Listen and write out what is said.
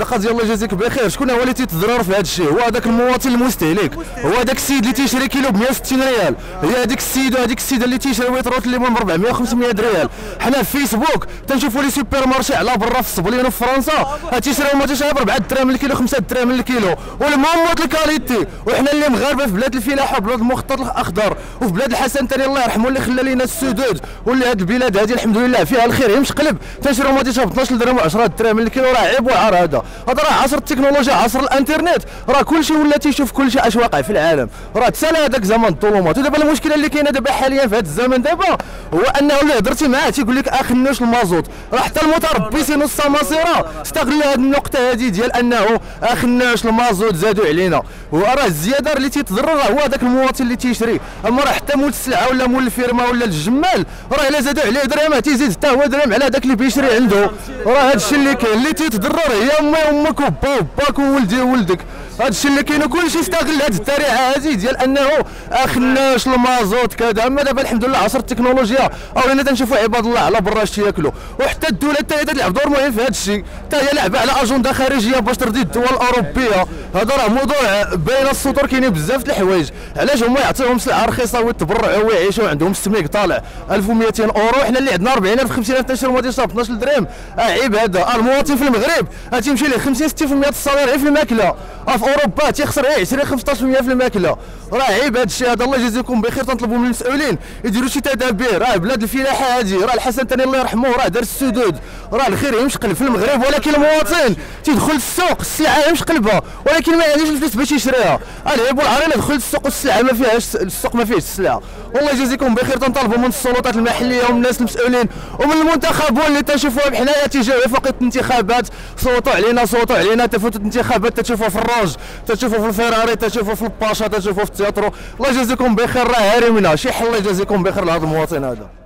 القضية الله يجازيك بخير. شكون هو اللي تيتضرر في هذا الشيء؟ هو هذاك المواطن المستهلك. هو هذاك السيد اللي تيشري كيلو ب 160 ريال. هي هذيك السيد وهذيك السيدة اللي تيشري ويتروت الليمون ب 400 500 ريال. حنا في فيسبوك تنشوفوا les supermarchés على برا في الصبليون في فرنسا. تيشريو ماطيشة ب 4 دراهم الكيلو 5 دراهم الكيلو. والمهم ال qualité. وحنا اللي مغاربة في بلاد الفلاحه وبلاد المخطط الأخضر. وفي بلاد الحسن ثاني الله يرحمه اللي خلى لينا السدود. واللي هذه البلاد هذه الحمد لله فيها الخير يمشي قلب. تنشريو ماطيشة ب 12 درهم و10 دراهم الكيلو راه عيب وعار هذا هذا راه عصر التكنولوجيا عصر الانترنت. راه كلشي ولا تيشوف كلشي اش واقع في العالم. راه تسالى هذاك زمن الظلمات ودابا المشكلة اللي كاينة دابا حاليا في هذا الزمن دابا هو أنه اللي هضرتي معاه تيقول لك اخنوش المازوت. راه حتى المتربي سينو السماسره استغل هذه النقطة هذه ديال أنه اخنوش المازوت زادوا علينا. وراه الزيادة اللي تيتضرر هو هذاك المواطن اللي تيشري. أما راه حتى مول السلعة ولا مول الفيرما ولا الجمال راه إلا زادوا عليه درهم تيزيد حتى هو درهم على هذاك اللي بيشري عنده. راه هذا الشيء اللي كاين اللي تيتضرر هي امي أمك وبا وباك وولدي وولدك. هذا الشيء اللي كاين وكلشي استغل هذه التريعه هذه ديال أنه أخنوش المازوت كذا. أما دابا الحمد لله عصر التكنولوجيا ولينا تنشوفوا عباد الله على برا اش تياكلوا وحتى الدولة حتى هي تلعب دور مهم في هذا الشيء حتى هي لاعبة على أجندة خارجية باش ترضي الدول الأوروبية. هذا راه موضوع بين السطور كاينين بزاف د الحوايج. علاش هما يعطيوهم سلعة رخيصة ويتبرعوا ويعيشوا عندهم السميك طالع 1200 أورو؟ حنا اللي عندنا 40000 50000 تنشروا موديل 12 درهم عيب هذا. المواطن في المغرب تيمشي ليه 50 60% ديال الصالير غير في الماكلة. في أوروبا تيخسر غير 20 15% في الماكلة. راه عيب هذا الشيء. هذا الله يجازيكم بخير. تنطلبوا من المسؤولين. يديروا شي تدابير. راه بلاد الفلاحة هذه راه الحسن ثاني الله يرحمه. راه دار السدود. راه الخير يمشي قلب في المغرب ولكن المواطن تيدخل السوق. السلعة يمشي قلبها. ولكن ما عندوش الفلوس باش يشريها. العيب والعار الا دخل السوق والسلعة ما فيهاش السوق ما فيهش السلعة. والله يجازيكم بخير. تنطلبوا من السلطات المحلية ومن الناس المسؤولين ومن المنتخبون اللي تشوفوها بحنايا تيجيو. في وقت الانتخابات صوتوا علينا صوتوا علينا تفوتوا الانتخابات تشوفوا في الروج تشوفوا في الفيراري تشوفوا في الباشا تشوفوا في التياترو. الله يجازيكم بخير راه هاري منها. شي حل الله يجازيكم بخير لهذا المواطن هذا.